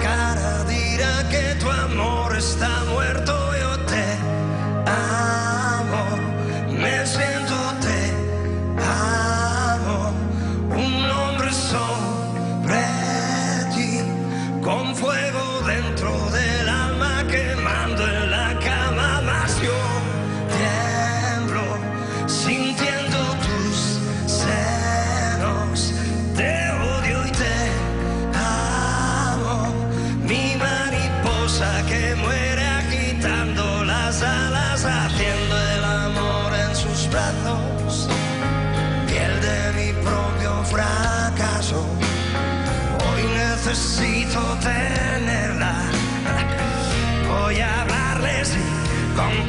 cara dirá que tu amor está muerto. haciendo el amor en sus brazos, piel de mi propio fracaso. Hoy necesito tenerla, voy a hablarles con